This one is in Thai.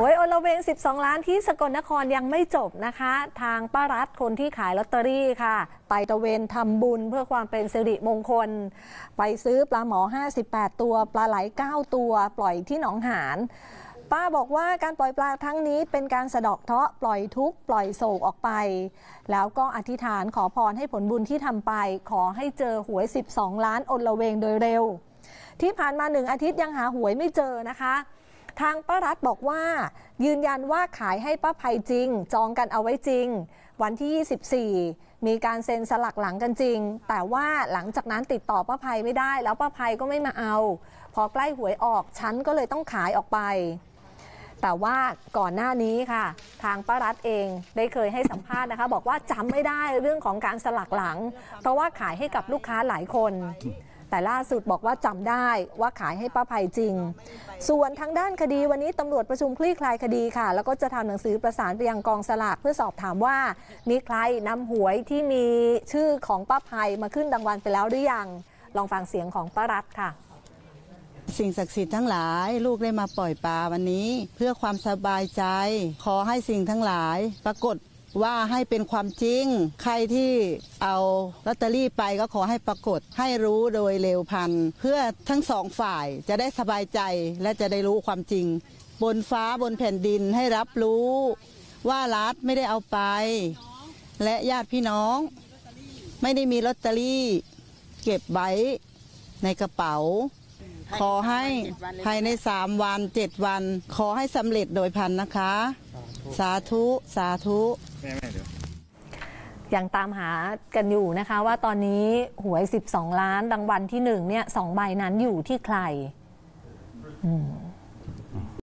หวยอลเวง 12 ล้านที่สกลนครยังไม่จบนะคะ ทางป้ารัฐคนที่ขายลอตเตอรี่ค่ะ ไปตะเวนทำบุญเพื่อความเป็นสิริมงคล ไปซื้อปลาหมอ 58 ตัว ปลาไหล 9 ตัว ปล่อยที่หนองหานป้าบอกว่าการปล่อยปลาครั้งนี้เป็นการสะดอกเคราะปล่อยทุกปล่อยโศกออกไป แล้วก็อธิษฐานขอพรให้ผลบุญที่ทำไป ขอให้เจอหวย 12 ล้านอละเวงโดยเร็ว ที่ผ่านมาหนึ่งอาทิตย์ยังหาหวยไม่เจอนะคะ ทางป้ารัฐบอกว่า ยืนยันว่าขายให้ป้าภัยจริง จองกันเอาไว้จริง วันที่ 24 มีการเซ็นสลักหลังกันจริง แต่ว่าหลังจากนั้นติดต่อป้าภัยไม่ได้ แล้วป้าภัยก็ไม่มาเอา พอใกล้หวยออกฉันก็เลยต้องขายออกไปแต่ว่าก่อนหน้านี้ค่ะ ทางป้ารัฐเองได้เคยให้สัมภาษณ์นะคะ บอกว่าจำไม่ได้เรื่องของการสลักหลัง เพราะว่าขายให้กับลูกค้าหลายคน แต่ล่าสุดบอกว่าจำได้ว่าขายให้ป้าภัยจริง ส่วนทางด้านคดีวันนี้ตำรวจประชุมคลี่คลายคดีค่ะ แล้วก็จะทำหนังสือประสานไปยังกองสลากเพื่อสอบถามว่า มีใครนำหวยที่มีชื่อของป้าภัยมาขึ้นรางวัลไปแล้วหรือยัง ลองฟังเสียงของป้ารัฐค่ะสิ่งศักดิ์สิทธิ์ทั้งหลายลูกได้มาปล่อยปลาวันนี้ เพื่อความสบายใจ ขอให้สิ่งทั้งหลาย ปรากฏ ว่าให้เป็นความจริง ใครที่เอาลอตเตอรี่ไปก็ขอให้ปรากฏให้รู้โดยเร็วพัน เพื่อทั้งสองฝ่ายจะได้สบายใจและจะได้รู้ความจริง บนฟ้าบนแผ่นดินให้รับรู้ ว่ารัฐไม่ได้เอาไป และญาติพี่น้อง ไม่ได้มีลอตเตอรี่ เก็บไว้ในกระเป๋า ขอให้ภายในสามวันเจ็ดวัน ขอให้สำเร็จโดยพันนะคะ สาธุ สาธุ ยังตามหากันอยู่นะคะ ว่าตอนนี้หวย 12 ล้านรางวัลที่หนึ่งเนี่ยสองใบนั้นอยู่ที่ใคร อืม